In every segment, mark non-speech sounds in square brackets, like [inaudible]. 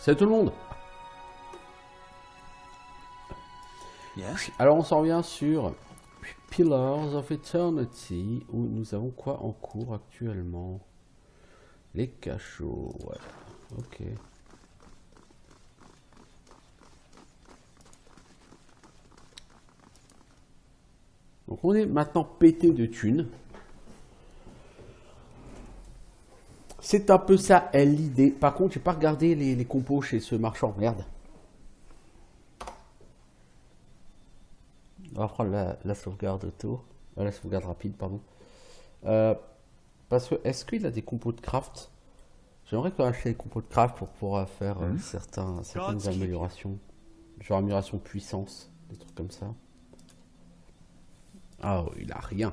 C'est tout le monde. Alors on s'en revient sur Pillars of Eternity où nous avons quoi en cours actuellement? Les cachots, ouais. Ok. Donc on est maintenant pété de thunes. C'est un peu ça l'idée. Par contre, j'ai pas regardé les, compos chez ce marchand. Merde. On va prendre la, sauvegarde auto. Euh, la sauvegarde rapide, pardon. Euh, parce que, est-ce qu'il a des compos de craft? J'aimerais quand même acheter des compos de craft pour pouvoir faire euh, hmm. certains, certaines améliorations. Genre amélioration puissance, des trucs comme ça. Ah, oh, il a rien.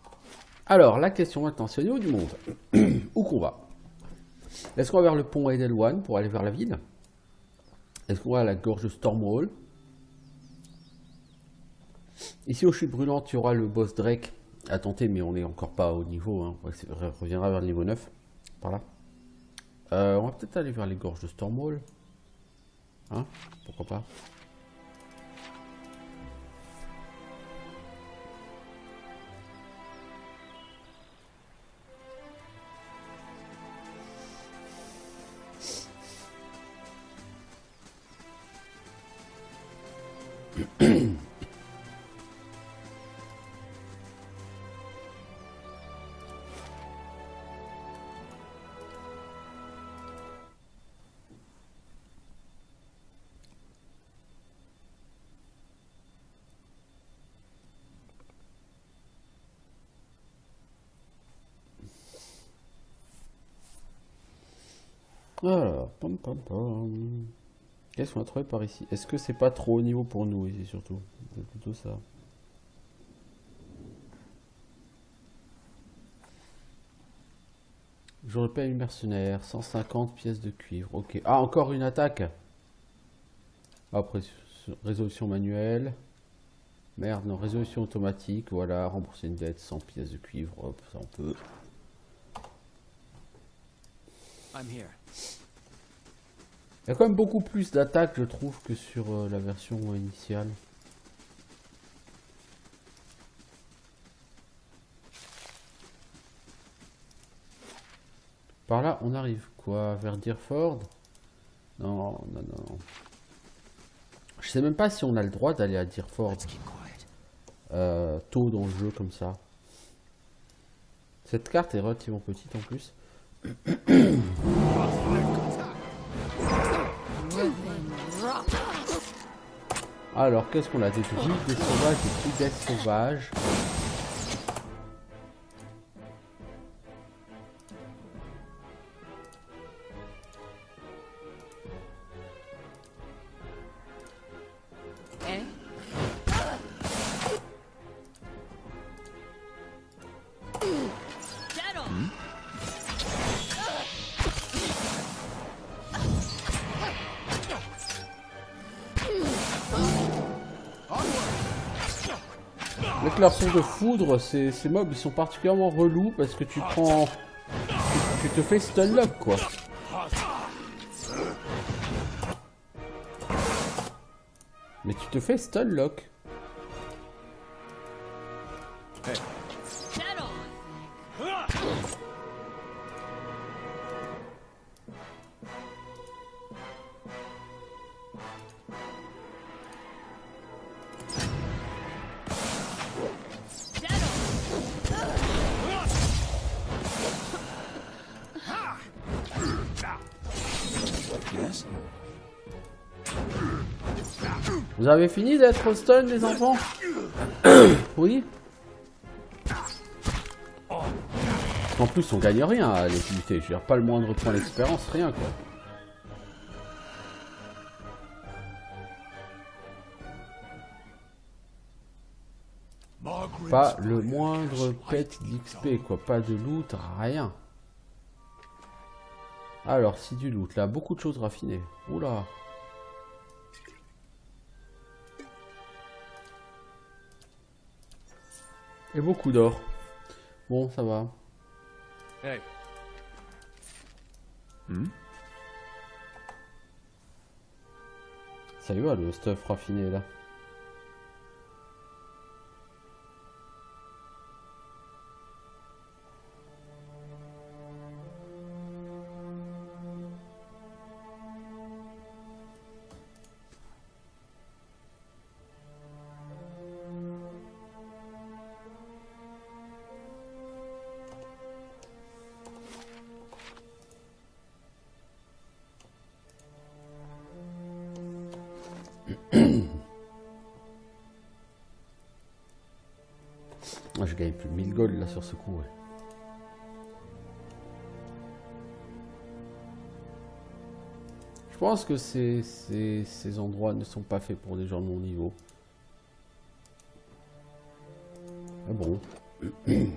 Alors, la question maintenant, au niveau du monde. [clears throat] Où qu'on va? Est-ce qu'on va vers le pont Edelwan pour aller vers la ville? Est-ce qu'on va à la gorge de Stormwall Ici, aux chutes brûlantes, il y aura le boss Drake à tenter, mais on n'est encore pas au niveau. Hein. On reviendra vers le niveau 9. Par là. Euh, on va peut-être aller vers les gorges de Stormwall. Hein? Pourquoi pas? Qu'est-ce qu'on a trouvé par ici? Est-ce que c'est pas trop haut niveau pour nous ici surtout? C'est plutôt ça. J'aurais pas une mercenaire, 150 pièces de cuivre. Ok. Ah, encore une attaque. Après, résolution manuelle. Merde, non, résolution automatique. Voilà, rembourser une dette, 100 pièces de cuivre. Hop, ça on peut. Il y a quand même beaucoup plus d'attaques, je trouve, que sur euh, la version initiale. Par là, on arrive quoi? Vers Deerford Non, non, non. Je sais même pas si on a le droit d'aller à Deerford. Euh, tôt dans le jeu, comme ça. Cette carte est relativement petite en plus. [clears throat] Alors, qu'est-ce qu'on a Des griffes des sauvages, des petites sauvages. De foudre, ces, mobs ils sont particulièrement relous parce que tu prends... Tu, te fais stunlock quoi. Mais tu te fais stunlock. Vous avez fini d'être stun, les enfants [coughs] Oui En plus, on gagne rien à l'utilité. Je veux dire, pas le moindre point d'expérience, rien quoi. Pas le moindre pet d'XP, quoi. Pas de loot, rien. Alors, si du loot, là, beaucoup de choses raffinées. Oula. Et beaucoup d'or. Bon, ça va. Hey, Ça y va, le stuff raffiné, là. Ce coup. Je pense que ces, ces, endroits ne sont pas faits pour des gens de mon niveau. Mais bon? [coughs]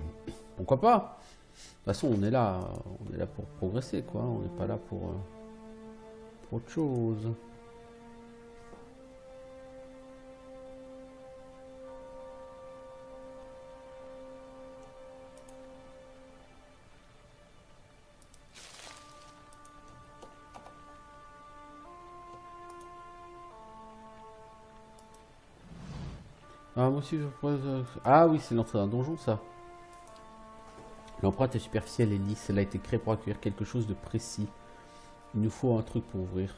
Pourquoi pas? De toute façon, on est là, on est là pour progresser, quoi. On n'est pas là pour, euh, pour autre chose. Ah, moi aussi, je propose... Ah oui, c'est l'entrée d'un donjon, ça. L'empreinte est superficielle et lisse. Elle a été créée pour accueillir quelque chose de précis. Il nous faut un truc pour ouvrir.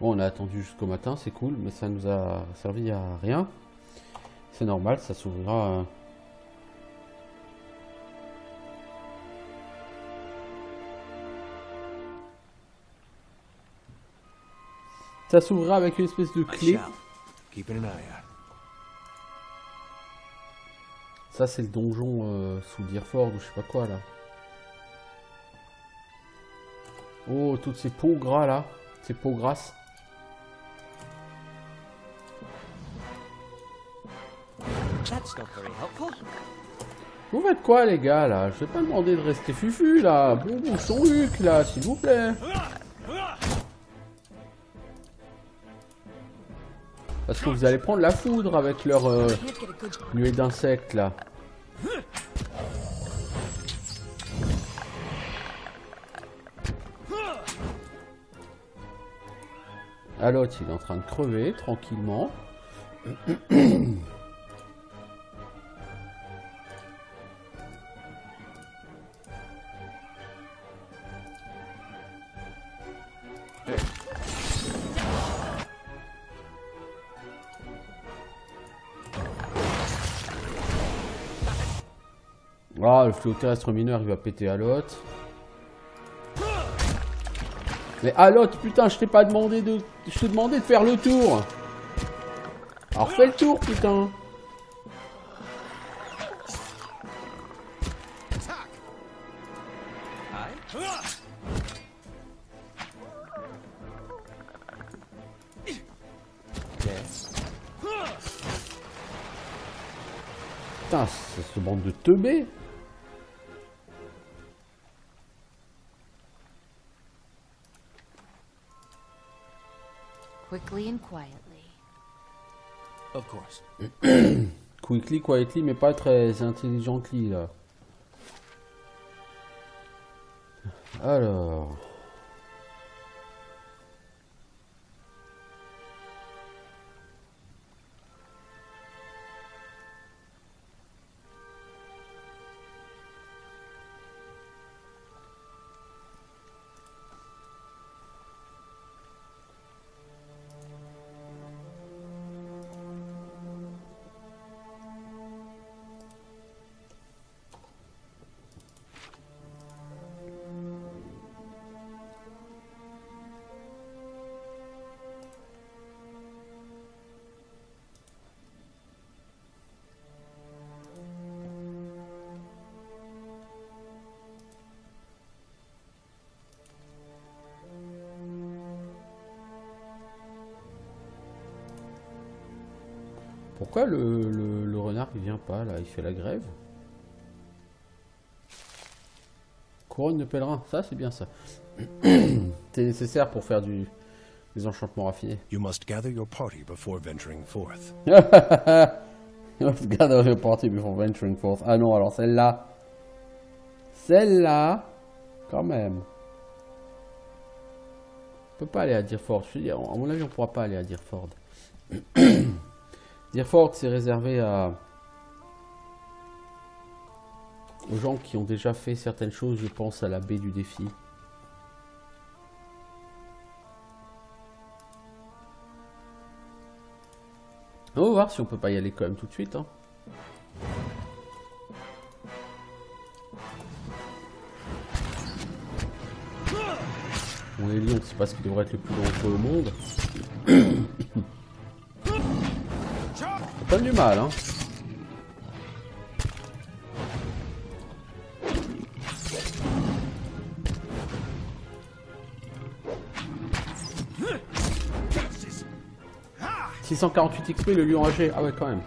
Bon, on a attendu jusqu'au matin, c'est cool, mais ça nous a servi à rien. C'est normal, ça s'ouvrira. euh, Ça s'ouvrira avec une espèce de clé. Ça, c'est le donjon euh, sous Deerford ou je sais pas quoi là. Oh, toutes ces peaux gras là. Ces peaux grasses. Vous faites quoi les gars là? Je vais pas demander de rester fufu là. Bon, son Luc là, s'il vous plaît. Parce que vous allez prendre la foudre avec leur euh, nuée d'insectes là. Ah il est en train de crever tranquillement. [clears throat] Fléau terrestre mineur il va péter à l'autre. Mais à l'autre putain je t'ai pas demandé de. Je t'ai demandé de faire le tour. Alors fais le tour putain. Putain, c'est ce bande de teubés. Quietly. Of course. [clears throat] Quickly, quietly, mais pas très intelligently là. Alors. Pourquoi le, le, le renard il vient pas là? Il fait la grève? Couronne de pèlerin, ça c'est bien ça. [clears throat] c'est nécessaire pour faire du, des enchantements raffinés. You must gather your party before venturing forth. [laughs] Let's gather your party before venturing forth. Ah non, alors celle-là. Celle-là. Quand même. On peut pas aller à Deerford. Je veux dire, à mon avis, on pourra pas aller à [clears throat] Deerford. Deerford, c'est réservé à. aux gens qui ont déjà fait certaines choses. Je pense à la baie du défi. On va voir si on peut pas y aller quand même tout de suite. Hein. On est lion, c'est pas ce qui devrait être le plus dangereux au monde. [clears throat] Pas du mal, hein. « 648 XP le lion âgé, ah ouais quand même.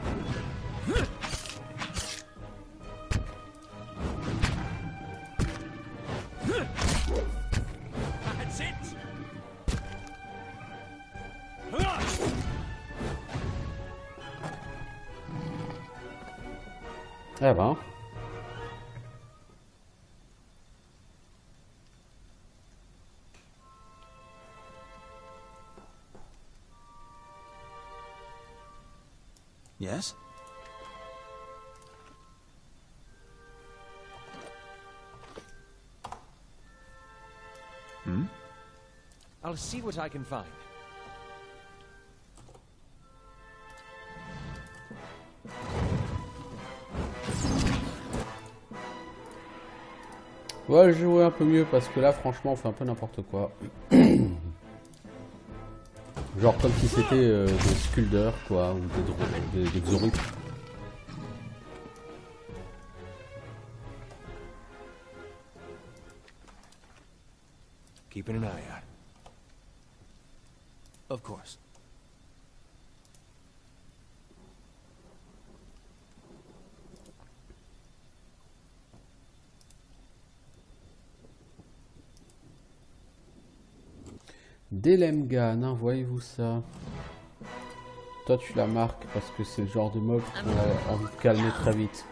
I'll see what I can find. Ouais, je jouer un peu mieux parce que là, franchement, on fait un peu n'importe quoi. [coughs] Genre comme si c'était euh, des Skulder, quoi, ou des, des, des Xoruk. Keeping an eye out. Of course. Delemgan, voyez-vous ça? Toi, tu la marques parce que c'est le genre de mob qu'on a envie de calmer très vite.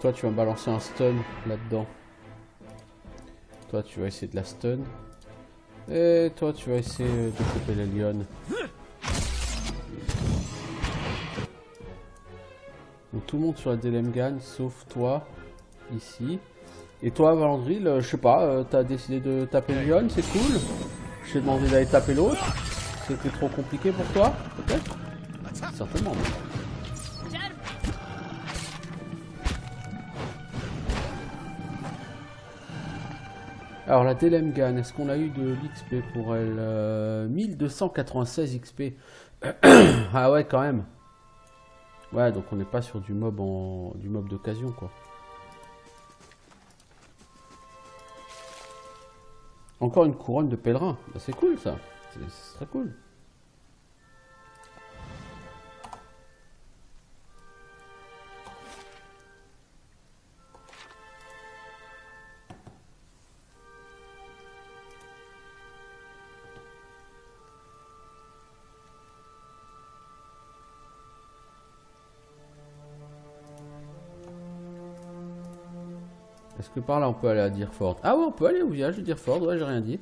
Toi, tu vas me balancer un stun là-dedans. Toi, tu vas essayer de la stun. Et toi, tu vas essayer de choper les lions. Donc tout le monde sur la Delemgan, sauf toi, ici. Et toi, Valandril, euh, je sais pas, euh, t'as décidé de taper le lion, c'est cool. Je t'ai demandé d'aller taper l'autre. C'était trop compliqué pour toi, peut-être Certainement. Alors la Delemgan, est-ce qu'on a eu de l'XP pour elle Euh, 1296 XP. [coughs] ah ouais quand même. Ouais donc on n'est pas sur du mob en du mob d'occasion quoi. Encore une couronne de pèlerin. Bah, c'est cool ça. C'est très cool. Est-ce que par là on peut aller à Deerford Ah ouais, on peut aller au village de Deerford, ouais, j'ai rien dit.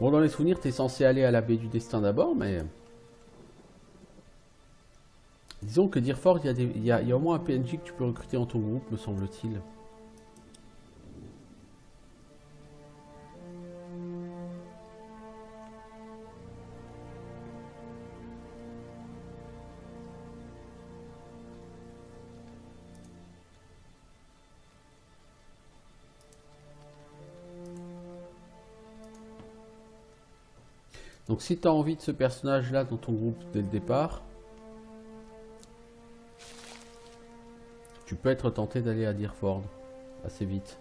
Bon, dans les souvenirs, t'es censé aller à la baie du destin d'abord, mais. Disons que Deerford, il y, a y a, il y a au moins un PNJ que tu peux recruter dans ton groupe, me semble-t-il. Donc si tu as envie de ce personnage-là dans ton groupe dès le départ, tu peux être tenté d'aller à Deerford assez vite.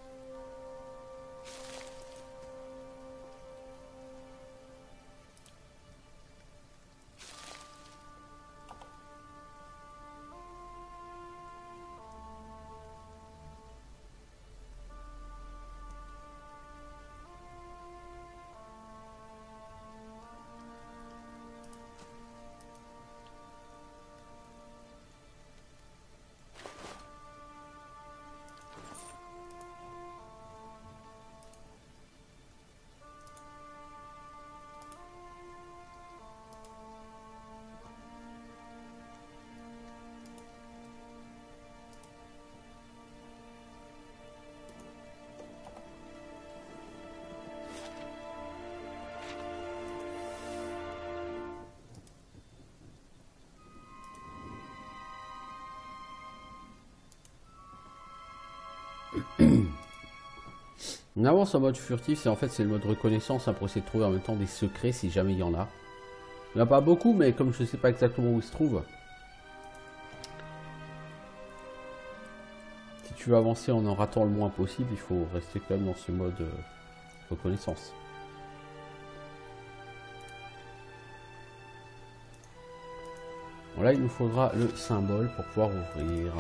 On avance en mode furtif, c'est en fait c'est le mode reconnaissance pour essayer de trouver en même temps des secrets si jamais il y en a. Il n'y en a pas beaucoup, mais comme je ne sais pas exactement où ils se trouvent. Si tu veux avancer en en ratant le moins possible, il faut rester quand même dans ce mode euh, reconnaissance. Bon, là, il nous faudra le symbole pour pouvoir ouvrir.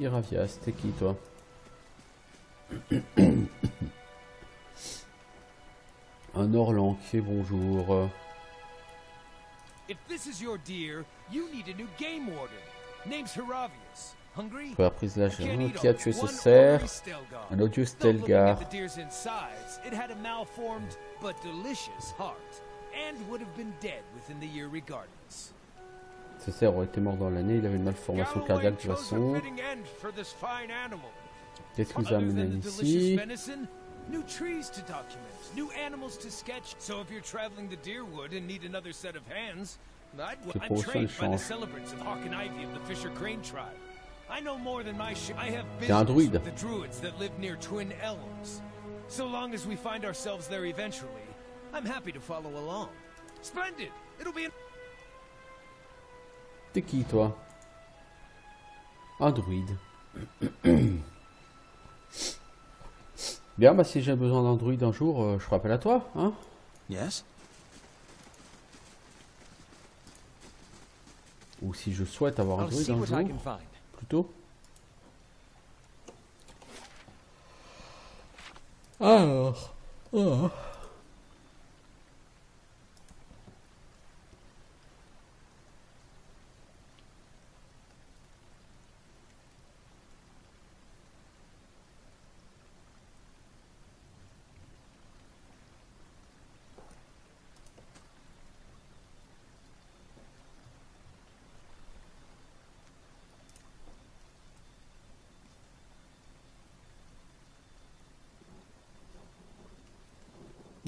Iravia, c'était qui toi [coughs] Un Orlan qui fait bonjour. If this is your deer, you need a new game warden. Name's Heravius. Hungry? Pour la prise de la I can't gemme, eat qui a all. tué ce One cerf. Un odieux Stelgar. at the deer's insides, it had a malformed but delicious heart, and would have been dead within the year regardless. Ce cerf aurait été mort dans l'année, il avait une malformation cardiaque de toute façon. Qu'est-ce qui vous a amené ici new trees to document, new animals to sketch. So if you're traveling Deerwood and need another set of hands, I'd, I'm trained by the celebrants of Hawk and Ivy of the Fisher Crane tribe. I know more than my share. I have business with the druids that live near Twin Elms. So long as we find ourselves there eventually, I'm happy to follow along. Splendid! It'll be an T'es qui toi? Un druide. [coughs] Bien, bah si j'ai besoin d'un druide un jour, euh, je appel à toi, hein? Yes? Ou si je souhaite avoir un I'll druide un what I can jour, find. plutôt. Alors. oh.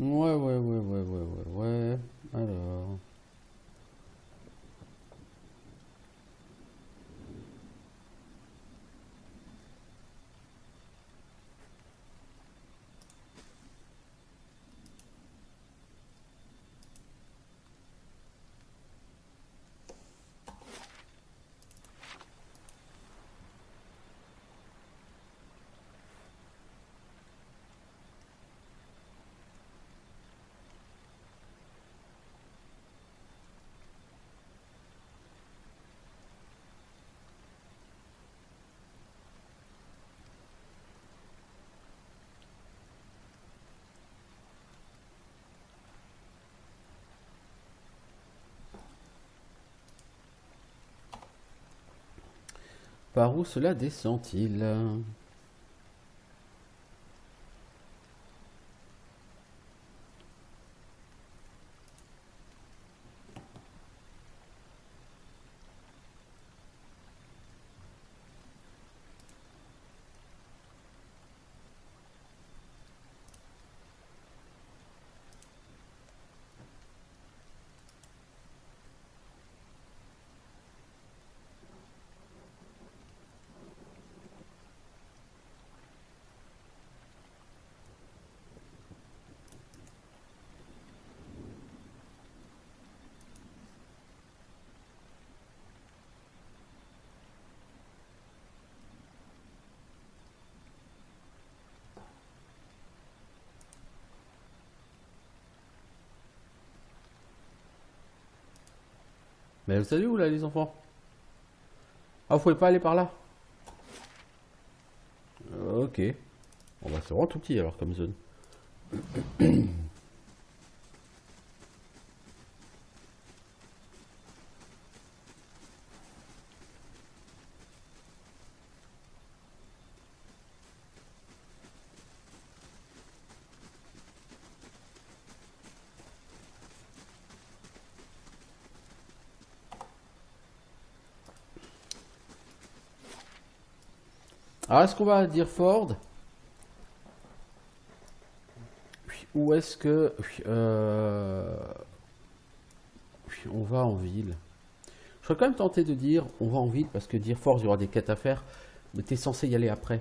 Ouais, ouais, ouais, ouais, ouais, ouais, ouais. Alors. Par où cela descend-il? Mais vous savez où là les enfants? Ah vous pouvez pas aller par là? Euh, Ok. Bon bah c'est vraiment tout petit alors comme zone. [clears throat] Alors, est-ce qu'on va dire Ford? Ou est-ce que euh, on va en ville? Je serais quand même tenté de dire on va en ville parce que dire Ford, il y aura des quêtes à faire, mais t'es censé y aller après.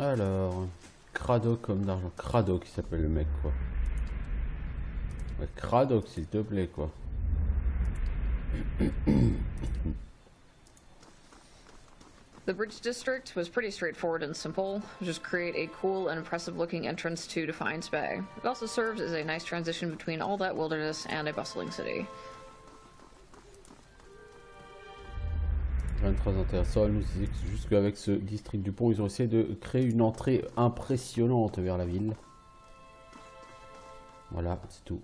Alors, Crado comme d'argent. Crado qui s'appelle le mec, quoi. Ouais, Crado, s'il te plaît, quoi. The Bridge District was pretty straightforward and simple. Just create a cool and impressive looking entrance to Defiance Bay. It also serves as a nice transition between all that wilderness and a bustling city. Intéressant. Elle nous disait que juste qu'avec ce district du pont, ils ont essayé de créer une entrée impressionnante vers la ville. Voilà, c'est tout.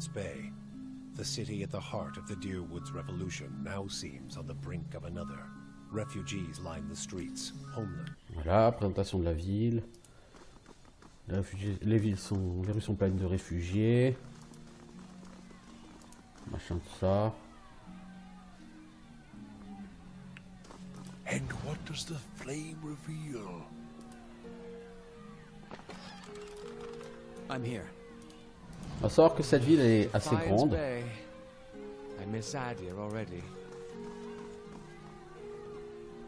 Defiance Bay. The city at the heart of the Deerwoods Revolution now seems on the brink of another. Refugees line the streets, homeless. Voilà, présentation de la ville. Les, réfugiés- les villes sont, les rues sont pleines de réfugiés. Machin, tout ça. And what does the flame reveal? I'm here. On va savoir que cette ville est assez grande.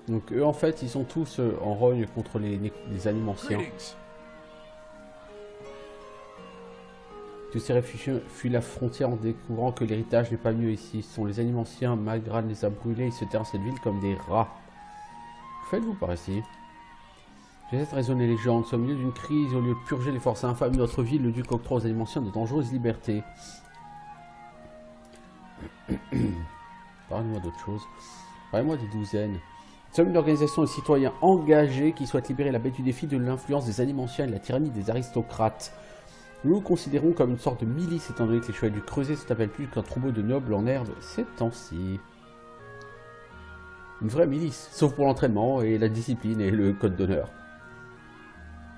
Donc eux en fait ils sont tous euh, en rogne contre les, les animanciens. Greetings. Tous ces réfugiés fuient la frontière en découvrant que l'héritage n'est pas mieux ici. Ce sont les animanciens, Magran les a brûlés, ils se terrent cette ville comme des rats. Faites-vous par ici J'ai cette raison les légendes. Au milieu d'une crise, au lieu de purger les forces infâmes de notre ville, le duc octroie aux animanciens de dangereuses libertés. [coughs] Parlez-moi d'autre chose. Parlez-moi des douzaines. Nous sommes une organisation de citoyens engagés qui souhaite libérer la bête du défi de l'influence des animanciens et de la tyrannie des aristocrates. Nous nous considérons comme une sorte de milice étant donné que les chevaliers du Creuset se t'appellent plus qu'un troupeau de nobles en herbe ces temps-ci. Une vraie milice, sauf pour l'entraînement et la discipline et le code d'honneur.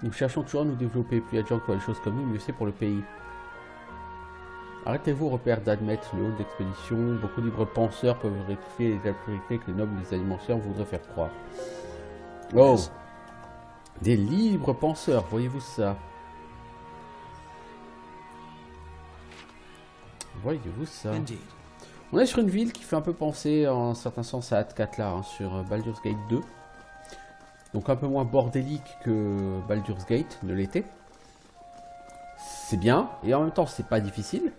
Nous cherchons toujours à nous développer, plus il y a de gens qui voient les choses comme nous, mieux c'est pour le pays. Arrêtez-vous, repère, d'admettre le haut d'expédition. Beaucoup de libres penseurs peuvent rectifier les impurités que les nobles et les animanciens voudraient faire croire. Oh Des libres penseurs, voyez-vous ça? Voyez-vous ça? Indeed. On est sur une ville qui fait un peu penser en un certain sens à Atkatla hein, sur euh, Baldur's Gate 2. Donc un peu moins bordélique que Baldur's Gate ne l'était. C'est bien, et en même temps c'est pas difficile,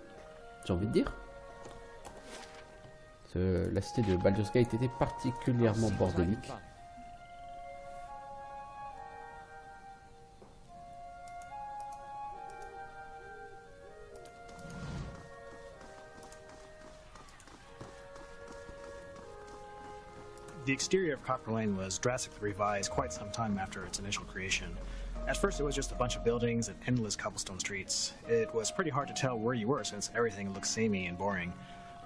j'ai envie de dire. Ce- La cité de Baldur's Gate était particulièrement bordélique. The exterior of Copper Lane was drastically revised quite some time after its initial creation. At first, it was just a bunch of buildings and endless cobblestone streets. It was pretty hard to tell where you were since everything looked samey and boring.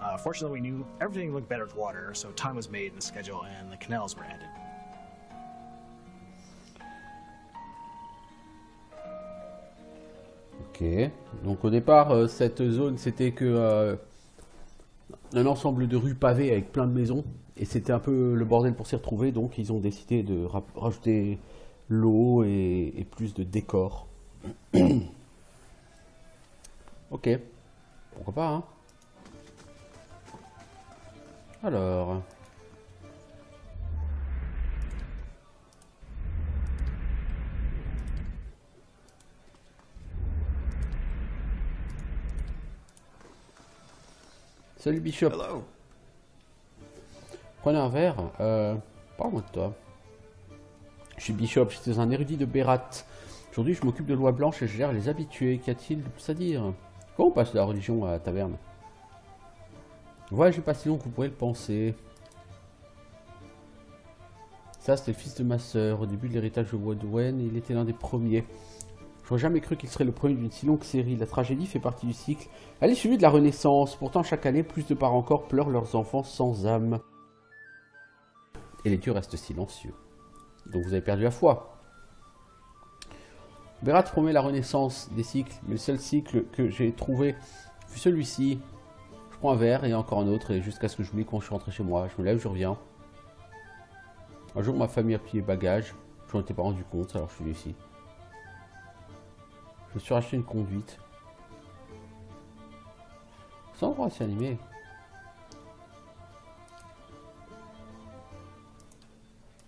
Uh, fortunately, we knew everything looked better with water, so time was made in the schedule and the canals were added. Ok. Donc au départ, euh, cette zone, c'était que... euh, un ensemble de rues pavées avec plein de maisons. Et c'était un peu le bordel pour s'y retrouver, donc ils ont décidé de ra- rajouter l'eau et, plus de décors. [coughs] ok, pourquoi pas, hein Alors... Salut Bishop. Hello. Prenez un verre. Euh, Parle-moi de toi. Je suis Bishop, je suis un érudit de Berat. Aujourd'hui, je m'occupe de loi blanche et je gère les habitués. Qu'y a-t-il de plus à dire? Comment on passe de la religion à la taverne? Ouais, j'ai pas si long que vous pourrez le penser. Ça, c'était le fils de ma sœur. Au début de l'héritage de Woodwen, il était l'un des premiers. J'aurais jamais cru qu'il serait le premier d'une si longue série. La tragédie fait partie du cycle. Elle est suivie de la Renaissance. Pourtant, chaque année, plus de parents encore pleurent leurs enfants sans âme. Et les dieux restent silencieux. Donc vous avez perdu la foi. Berat promet la renaissance des cycles, le seul cycle que j'ai trouvé fut celui-ci. Je prends un verre et encore un autre, et jusqu'à ce que j'oublie quand je suis rentré chez moi. Je me lève, je reviens. Un jour, ma famille a plié les bagages. Je n'en étais pas rendu compte, alors je suis ici. Je me suis racheté une conduite. C'est un endroit assez animé.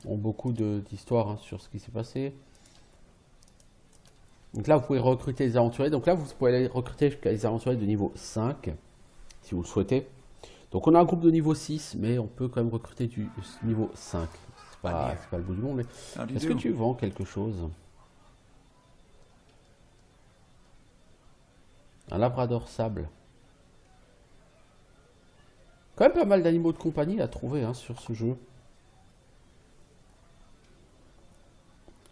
Ont beaucoup d'histoires hein, sur ce qui s'est passé. Donc là, vous pouvez recruter les aventuriers. Donc là, vous pouvez aller recruter jusqu'à les aventuriers de niveau 5, si vous le souhaitez. Donc on a un groupe de niveau 6, mais on peut quand même recruter du niveau 5. C'est pas, c'est pas le bout du monde, mais you est-ce que tu vends quelque chose? Un labrador sable. Quand même pas mal d'animaux de compagnie à trouver hein, sur ce jeu.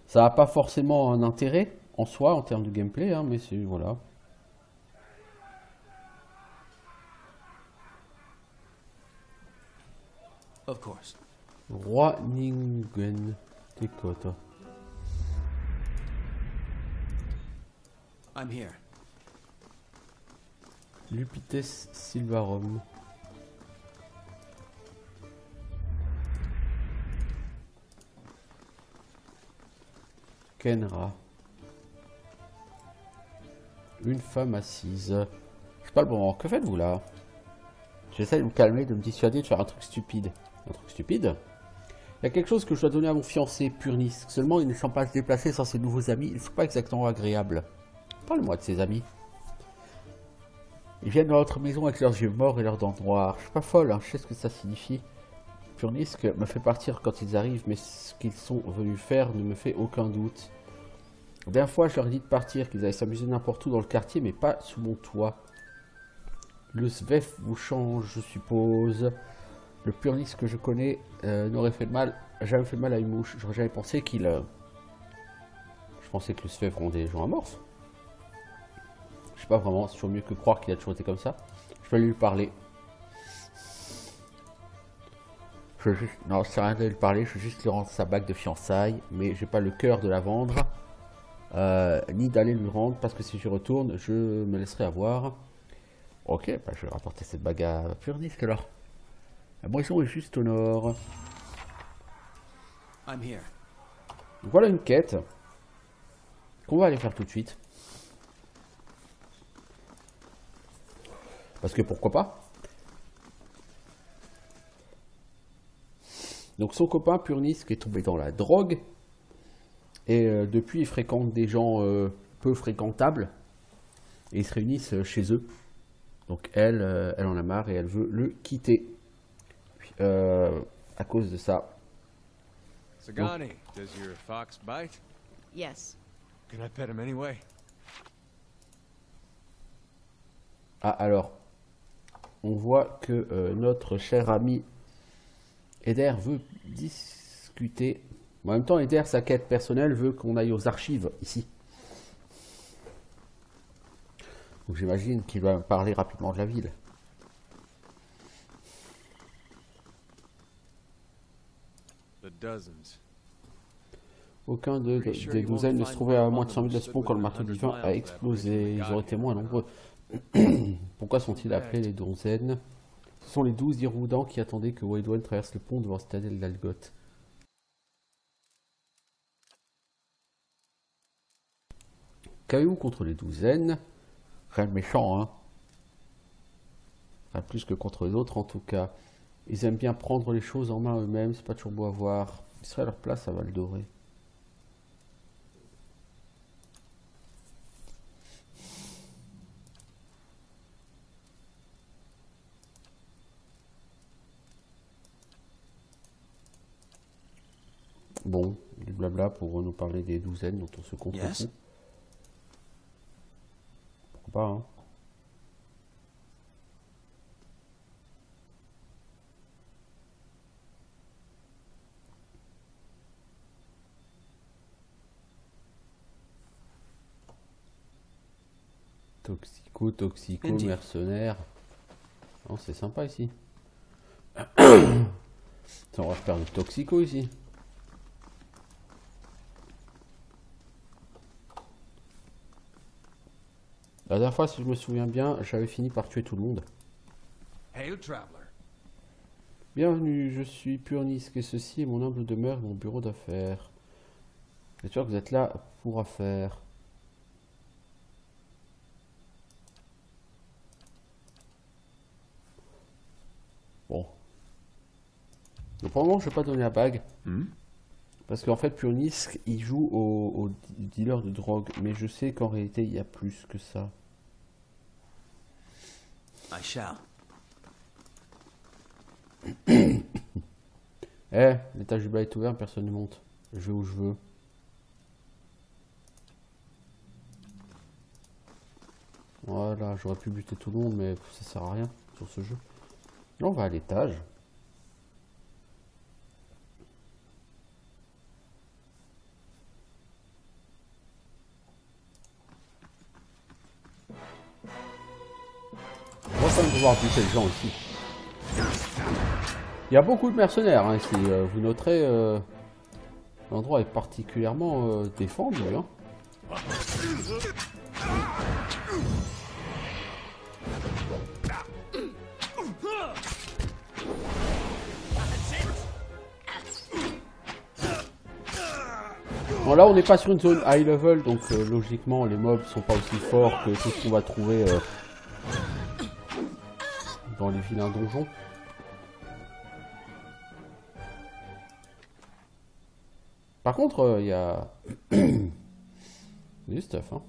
Ça n'a pas forcément un intérêt en soi en termes de gameplay, hein, mais c'est voilà. Of course. Roi Ningen Tekota. I'm here. Lupites Silvarum. Kenra. Une femme assise. C'est pas le bon moment. Que faites-vous là? J'essaie de me calmer, de me dissuader de faire un truc stupide. Un truc stupide? Il y a quelque chose que je dois donner à mon fiancé, Purnis. Seulement, il ne semble pas se déplacer sans ses nouveaux amis. Ils ne sont pas exactement agréables. Parle-moi de ses amis. Ils viennent dans notre maison avec leurs yeux morts et leurs dents noires. Je suis pas folle, hein, je sais ce que ça signifie. Furnisque me fait partir quand ils arrivent, mais ce qu'ils sont venus faire ne me fait aucun doute. La dernière fois, je leur ai dit de partir, qu'ils allaient s'amuser n'importe où dans le quartier, mais pas sous mon toit. Le Svef vous change, je suppose. Le Purnis que je connais euh, n'aurait fait de mal, jamais fait de mal à une mouche. J'aurais jamais pensé qu'il... euh, Je pensais que le Svef rendait les gens amorphes. Je sais pas vraiment, c'est toujours mieux que croire qu'il a toujours été comme ça. Je vais lui parler. Je veux juste... Non, c'est rien de lui parler, je veux juste lui rendre sa bague de fiançailles, mais j'ai pas le cœur de la vendre, euh, ni d'aller lui rendre, parce que si je retourne, je me laisserai avoir. Ok, bah, je vais rapporter cette bague à Purnisque alors. La moisson est juste au nord. I'm here. Voilà une quête qu'on va aller faire tout de suite. Parce que pourquoi pas? Donc son copain Purnis qui est tombé dans la drogue et euh, depuis il fréquente des gens euh, peu fréquentables et ils se réunissent euh, chez eux. Donc elle, euh, elle en a marre et elle veut le quitter. Puis, euh, à cause de ça. Sagani, does your fox bite? Yes. Can I pet him anyway? Ah, alors, on voit que euh, notre cher ami Eder veut discuter. En même temps, Eder, sa quête personnelle veut qu'on aille aux archives ici. Donc j'imagine qu'il va parler rapidement de la ville. Aucun de- des douzaines ne se trouvait à moins de 100 000 espions quand le marteau divin a explosé. Ils auraient été moins nombreux. [coughs] Pourquoi sont-ils appelés les douzaines? Ce sont les douze Iroudans qui attendaient que Wade One traverse le pont devant citadelle d'Algoth. Qu'avez-vous contre les douzaines Rien de méchant, hein plus que contre les autres, en tout cas. Ils aiment bien prendre les choses en main eux-mêmes, c'est pas toujours beau à voir. Ils seraient à leur place à Val Doré. Bon, pour nous parler des douzaines dont on se contre Yes. Pourquoi pas, hein Toxico, toxico, mercenaire. Non, c'est sympa ici. [coughs] Ça, on va faire du toxico ici. La dernière fois, si je me souviens bien, j'avais fini par tuer tout le monde. Bienvenue, je suis Purnisk et ceci est mon humble demeure et mon bureau d'affaires. J'espère que vous êtes là pour affaires. Bon. Donc pour le moment, je vais pas donner la bague. Parce qu'en fait, Purnisk, il joue au, au dealer de drogue. Mais je sais qu'en réalité, il y a plus que ça. Shall. [coughs] Eh, l'étage du bas est ouvert, personne ne monte. Je vais où je veux. Voilà, j'aurais pu buter tout le monde, mais ça sert à rien sur ce jeu. Là, on va à l'étage. Il y a beaucoup de mercenaires hein, ici. euh, vous noterez, euh, l'endroit est particulièrement euh, défendu. hein. Bon là on n'est pas sur une zone high level donc logiquement les mobs sont pas aussi forts que tout ce qu'on va trouver euh, vilains donjons. Par contre, il y a [coughs] du stuff. Hein.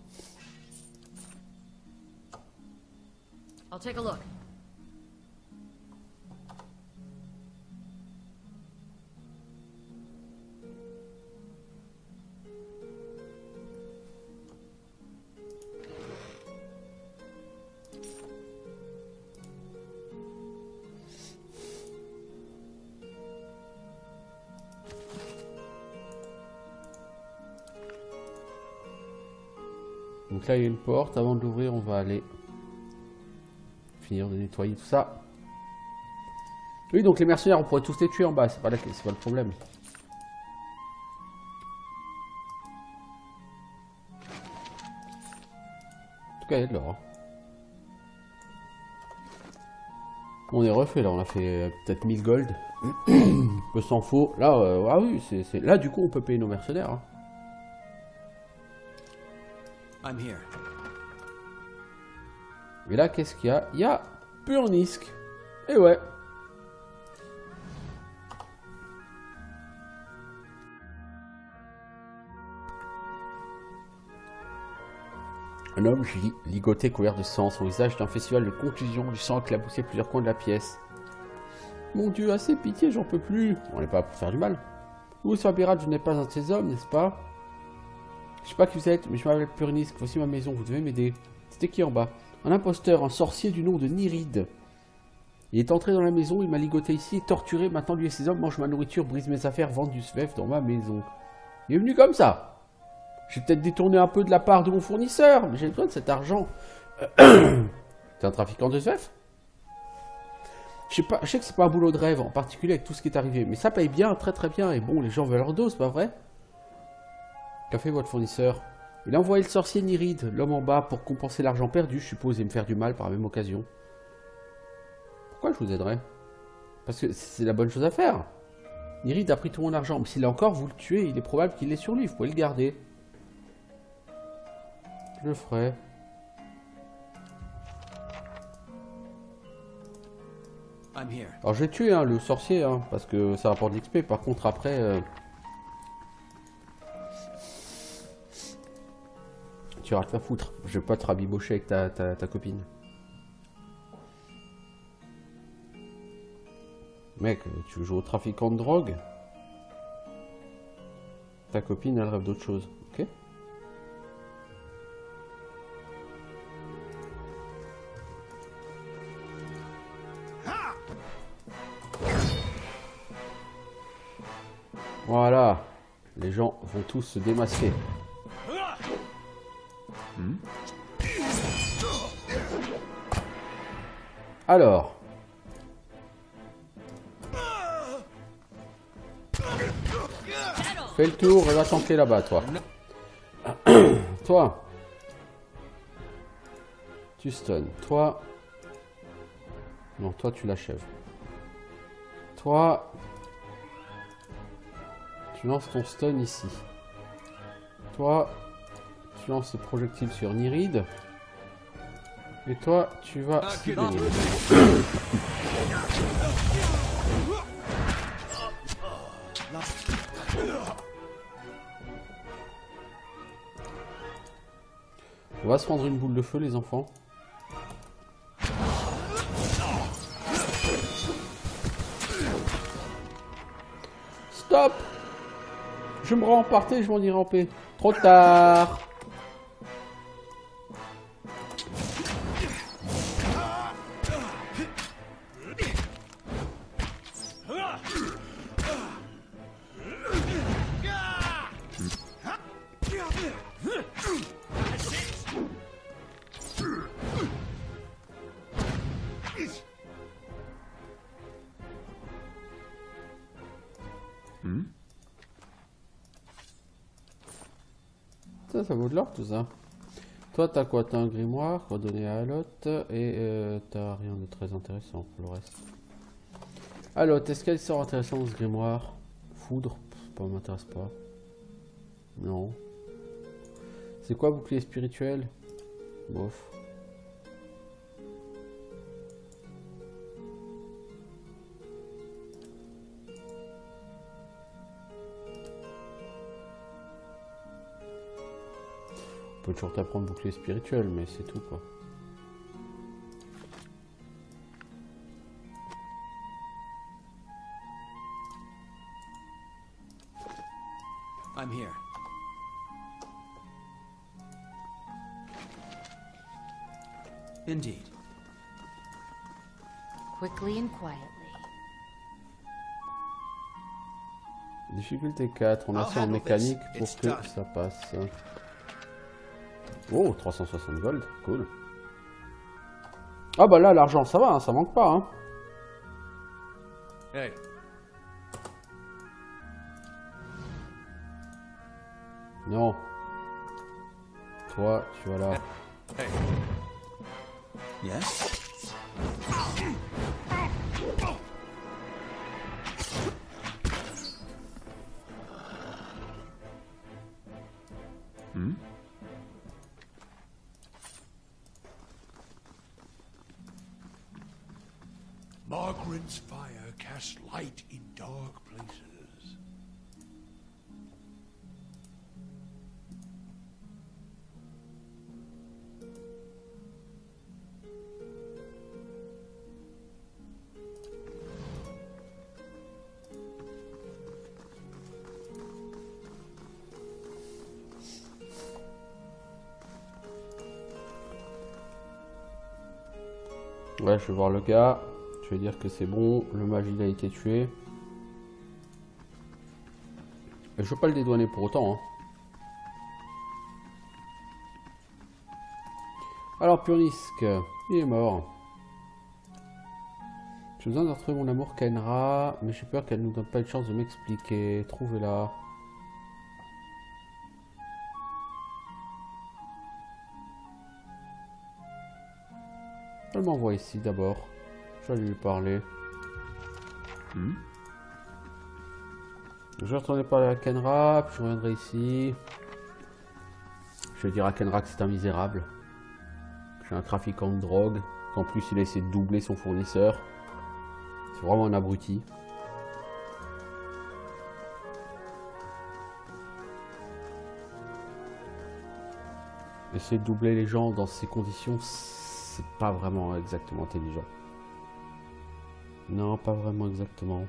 Une porte. Avant de l'ouvrir, on va aller finir de nettoyer tout ça. Oui, donc les mercenaires, on pourrait tous les tuer en bas. C'est pas, pas le problème. En tout cas, il y a de l'or. hein. On est refait là, on a fait euh, peut-être 1000 gold. [coughs] Peu s'en faut. Là, euh, ah oui, c'est- là du coup on peut payer nos mercenaires. hein. I'm here. Et là, qu'est-ce qu'il y a? Il y a Purnisk. Et ouais. Un homme li- ligoté couvert de sang, son visage d'un festival de conclusion, du sang éclaboussé plusieurs coins de la pièce. Mon Dieu, assez pitié, j'en peux plus. On n'est pas pour faire du mal. Vous, Sabirad, je n'ai pas un de ces hommes, n'est-ce pas? Je sais pas qui vous êtes, mais je m'appelle Purnisk, voici ma maison, vous devez m'aider. C'était qui en bas? Un imposteur, un sorcier du nom de Niride. Il est entré dans la maison, il m'a ligoté ici torturé. Maintenant, lui et ses hommes mangent ma nourriture, brisent mes affaires, vendent du svef dans ma maison. Il est venu comme ça. J'ai peut-être détourné un peu de la part de mon fournisseur, mais j'ai besoin de cet argent. [coughs] T'es un trafiquant de svef je sais, pas, je sais que c'est pas un boulot de rêve, en particulier avec tout ce qui est arrivé, mais ça paye bien, très très bien, et bon, les gens veulent leur dose, pas vrai? Qu'a fait votre fournisseur? Il a envoyé le sorcier Niride, l'homme en bas, pour compenser l'argent perdu, je suppose, et me faire du mal par la même occasion. Pourquoi je vous aiderais? Parce que c'est la bonne chose à faire. Nirid a pris tout mon argent. Mais s'il a encore, vous le tuez. Il est probable qu'il est sur lui. Vous pouvez le garder. Je le ferai. I'm here. Alors je vais tuer hein, le sorcier, hein, parce que ça rapporte de l'XP. Par contre, après... euh, Tu vas te foutre. Je vais pas te rabibocher avec ta, ta, ta copine. Mec, tu joues au trafiquant de drogue? Ta copine, elle rêve d'autre chose, ok? Voilà. Les gens vont tous se démasquer. Alors. Fais le tour et va tanker là-bas, toi. [coughs] toi. Tu stun. Toi. Non, toi, tu l'achèves. Toi. Tu lances ton stun ici. Toi. Tu lances le projectile sur Nirid. Et toi, tu vas... cibler Nirid. On va se prendre une boule de feu, les enfants. Stop Je me rends, partez, je m'en irai en paix. Trop tard tout ça. Toi, t'as quoi? T'as un grimoire redonné à Alot et euh, t'as rien de très intéressant pour le reste. Alot, est-ce qu'elle sort intéressante ce grimoire? Foudre? Pas m'intéresse pas. Non. C'est quoi bouclier spirituel? Bof. On peut toujours t'apprendre bouclier spirituel, mais c'est tout quoi. I'm here. Indeed. Quickly and quietly. Difficulté 4, on a ça en mécanique pour que ça passe. Oh, 360 gold, cool. Ah bah là, l'argent, ça va, hein, ça manque pas. Hein. Hey, Non. Toi, tu vas là. hey. Yes? Ouais, je vais voir le gars. Je vais dire que c'est bon. Le mage, il a été tué. Et je veux pas le dédouaner pour autant. hein. Alors, Purnisk, il est mort. J'ai besoin de retrouver mon amour Kenra, mais j'ai peur qu'elle nous donne pas une chance de m'expliquer. Trouvez-la. M'envoie ici d'abord. Je vais lui parler. Hmm. Je vais retourner parler à Kenra, puis je reviendrai ici. Je vais dire à Kenra que c'est un misérable. Que C'est un trafiquant de drogue. Qu'en plus il a essayé de doubler son fournisseur. C'est vraiment un abruti. Essayer de doubler les gens dans ces conditions, c'est pas vraiment exactement intelligent. Non, pas vraiment exactement.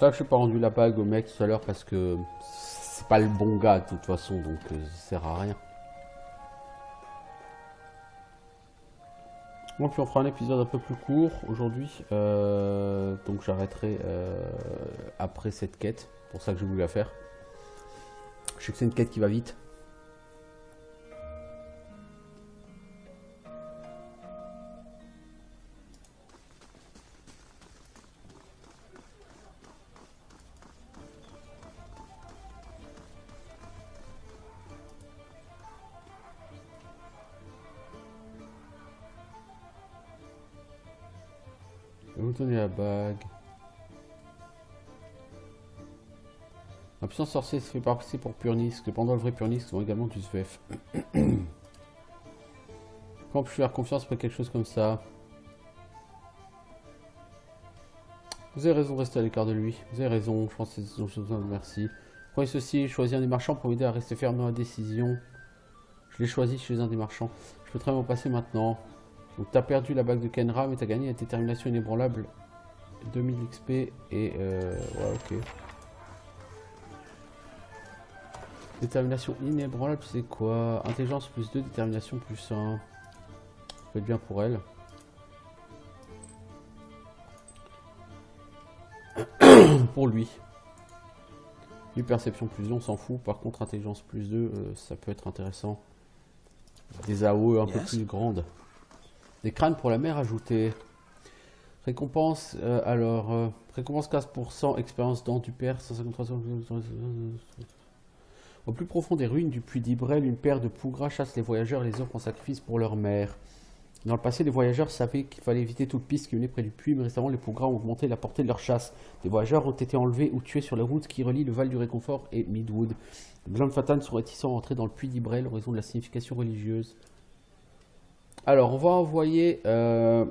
Je suis pas rendu la bague au mec tout à l'heure parce que c'est pas le bon gars de toute façon, donc euh, ça sert à rien. Puis on fera un épisode un peu plus court aujourd'hui. euh, donc j'arrêterai euh, après cette quête. Pour ça que j'ai voulu la faire. Je sais que c'est une quête qui va vite. Vous donner la bague. La puissance sorcière se fait passer pour Purnisk. Pendant le vrai Purnisk sont également du SVF. [coughs] Quand puis-je faire confiance pour quelque chose comme ça Vous avez raison de rester à l'écart de lui. Vous avez raison, je pense que c'est besoin de merci. Prenez ceci, choisir un des marchands pour m'aider à rester ferme dans la décision. Je l'ai choisi chez un des marchands. Je peux très bien passer maintenant. Donc t'as perdu la bague de Kenra, mais t'as gagné la détermination inébranlable. 2000 XP et euh, ouais ok. Détermination inébranlable c'est quoi? Intelligence plus 2, détermination plus 1. Ça peut être bien pour elle. [coughs] pour lui. Lui perception plus 2, on s'en fout. Par contre intelligence plus 2, euh, ça peut être intéressant. Des AOE un peu plus grandes. Des crânes pour la mer ajoutée. Récompense, euh, alors, euh, récompense 15%, expérience dans du père, 153 ans. Au plus profond des ruines du puits d'Ibrel, une paire de pougras chasse les voyageurs et les offre en sacrifice pour leur mère. Dans le passé, les voyageurs savaient qu'il fallait éviter toute piste qui venait près du puits, mais récemment, les pougras ont augmenté la portée de leur chasse. Des voyageurs ont été enlevés ou tués sur la route qui relie le Val du Réconfort et Midwood. Les Glandes Fatan sont réticents à entrer dans le puits d'Ibrel en raison de la signification religieuse? Alors, on va envoyer. euh,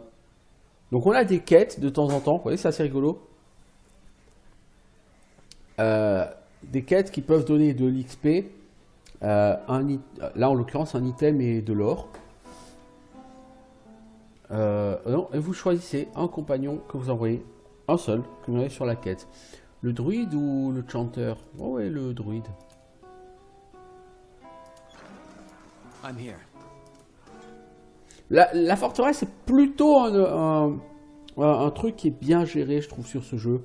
Donc, on a des quêtes de temps en temps. Vous voyez, c'est assez rigolo. Euh, Des quêtes qui peuvent donner de l'XP. euh, it- Là, en l'occurrence, un item et de l'or. Euh, et vous choisissez un compagnon que vous envoyez. Un seul que vous avez sur la quête. Le druide ou le chanteur? Oh, ouais, le druide. I'm here. La, forteresse, c'est plutôt un truc qui est bien géré, je trouve, sur ce jeu.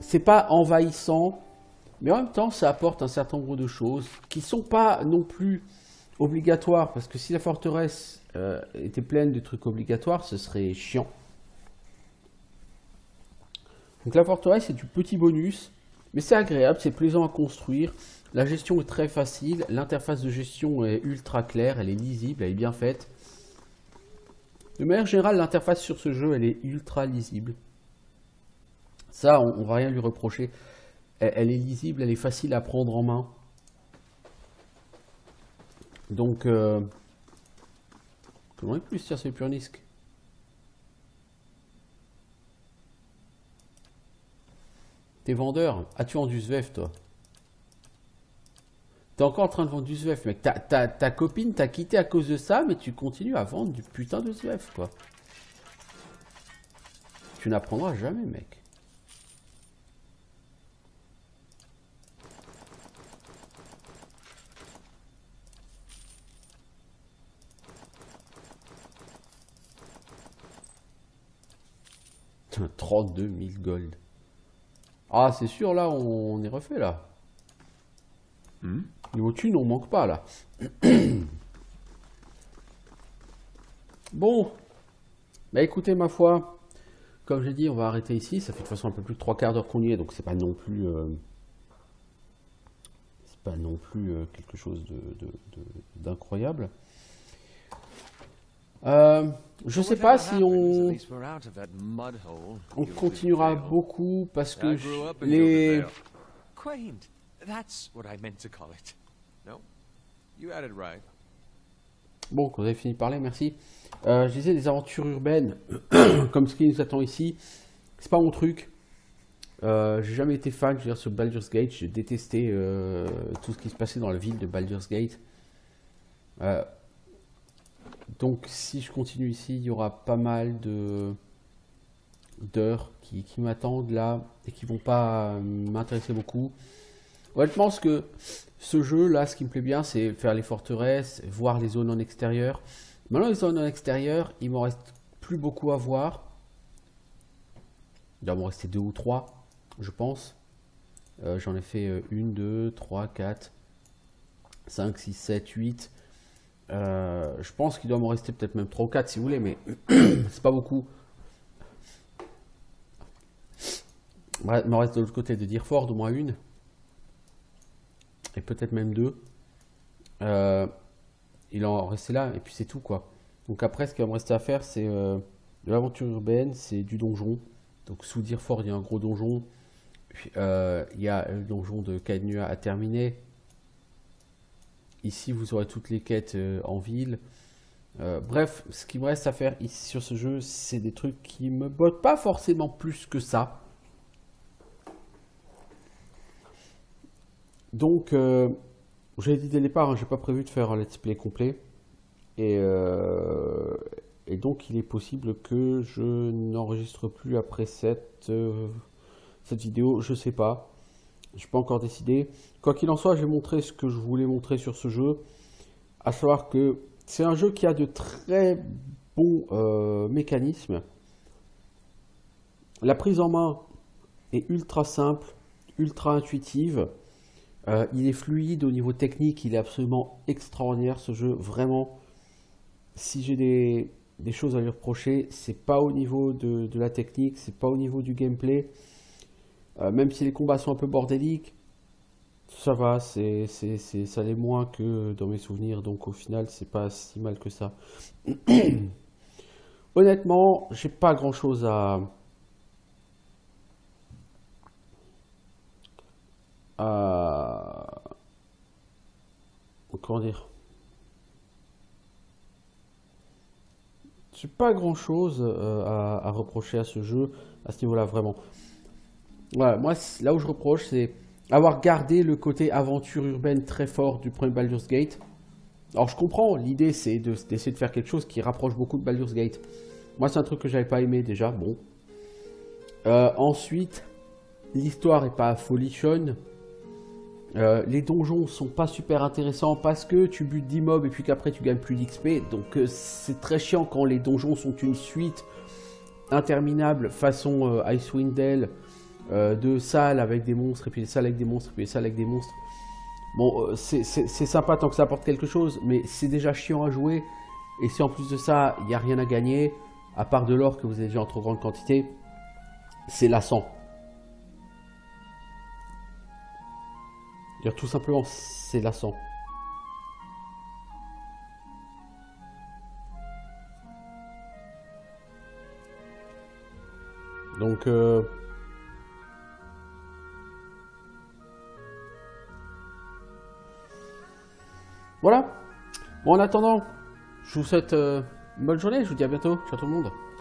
C'est pas envahissant, mais en même temps, ça apporte un certain nombre de choses qui sont pas non plus obligatoires, parce que si la forteresse euh, était pleine de trucs obligatoires, ce serait chiant. Donc la forteresse, c'est du petit bonus, mais c'est agréable, c'est plaisant à construire. La gestion est très facile, l'interface de gestion est ultra claire, elle est lisible, elle est bien faite. De manière générale, l'interface sur ce jeu, elle est ultra lisible. Ça, on, on va rien lui reprocher. Elle, est lisible, elle est facile à prendre en main. Donc, euh... comment est plus tiens, c'est Purnisk? T'es vendeur? As-tu vendu Zvef, toi? T'es encore en train de vendre du Zvef, mec. Ta, ta, ta copine t'a quitté à cause de ça, mais tu continues à vendre du putain de Zvef, quoi. Tu n'apprendras jamais, mec. Putain, 32 000 gold. Ah, c'est sûr, là, on, est refait, là. Niveau thunes, on manque pas, là. Bon. Bah écoutez, ma foi, comme j'ai dit, on va arrêter ici. Ça fait de toute façon un peu plus de trois quarts d'heure qu'on y est, donc c'est pas non plus... euh, c'est pas non plus euh, quelque chose de- de- de- d'incroyable. Euh, je sais pas si on... On continuera beaucoup parce que les... Bon, vous avez fini de parler, merci. Euh, je disais, les aventures urbaines, [coughs] comme ce qui nous attend ici, c'est pas mon truc. Euh, j'ai jamais été fan, je veux dire, sur Baldur's Gate. J'ai détesté euh, tout ce qui se passait dans la ville de Baldur's Gate. Donc, si je continue ici, il y aura pas mal de d'heures qui, qui m'attendent là et qui vont pas m'intéresser beaucoup. Honnêtement, ce que ce jeu là, ce qui me plaît bien, c'est faire les forteresses, voir les zones en extérieur. Maintenant, les zones en extérieur, il m'en reste plus beaucoup à voir. Il doit m'en rester deux ou trois, je pense. Euh, J'en ai fait euh, une, deux, trois, quatre, cinq, six, sept, huit. Euh, je pense qu'il doit m'en rester peut-être même 3 ou 4 si vous voulez, mais [clears throat] c'est pas beaucoup. Ouais, Il m'en reste de l'autre côté de Deerford au moins une. Et peut-être même deux. Euh, il en restait là, et puis c'est tout quoi. Donc après, ce qu'il va me rester à faire, c'est euh, de l'aventure urbaine, c'est du donjon. Donc sous Deerford, il y a un gros donjon. Euh, il y a le donjon de Cadnua à terminer. Ici, vous aurez toutes les quêtes en ville. Bref, ce qui me reste à faire ici sur ce jeu, c'est des trucs qui me bottent pas forcément plus que ça. Donc, euh, j'ai dit dès le départ, hein, j'ai pas prévu de faire un let's play complet. Et, euh, donc, il est possible que je n'enregistre plus après cette, euh, vidéo. Je sais pas. Je pas encore décidé. Quoi qu'il en soit, j'ai montré ce que je voulais montrer sur ce jeu. À savoir que c'est un jeu qui a de très bons mécanismes. La prise en main est ultra simple, ultra intuitive. Euh, il est fluide au niveau technique, il est absolument extraordinaire ce jeu. Vraiment, si j'ai des, choses à lui reprocher, c'est pas au niveau de, la technique, c'est pas au niveau du gameplay. Euh, même si les combats sont un peu bordéliques, ça va, c'est, ça l'est moins que dans mes souvenirs, donc au final, c'est pas si mal que ça. [clears throat] Honnêtement, j'ai pas grand chose à. Comment dire? J'ai pas grand chose à, à reprocher à ce jeu à ce niveau-là, vraiment. Voilà, moi, là où je reproche, c'est avoir gardé le côté aventure urbaine très fort du premier Baldur's Gate. Alors, je comprends, l'idée, c'est de- d'essayer de faire quelque chose qui rapproche beaucoup de Baldur's Gate. Moi, c'est un truc que j'avais pas aimé déjà, bon. Euh, ensuite, l'histoire est pas folichonne. Euh, les donjons sont pas super intéressants parce que tu butes 10 mobs et puis qu'après tu gagnes plus d'XP. Donc euh, c'est très chiant quand les donjons sont une suite interminable façon euh, Icewind Dale euh, de salles avec des monstres et puis des salles avec des monstres et puis des salles avec des monstres. Bon, c'est sympa tant que ça apporte quelque chose, mais c'est déjà chiant à jouer. Et si en plus de ça, il n'y a rien à gagner, à part de l'or que vous avez déjà en trop grande quantité, c'est lassant. Dire tout simplement, c'est lassant. Donc, euh, voilà. Bon, en attendant, je vous souhaite euh, une bonne journée. Je vous dis à bientôt. Ciao tout le monde.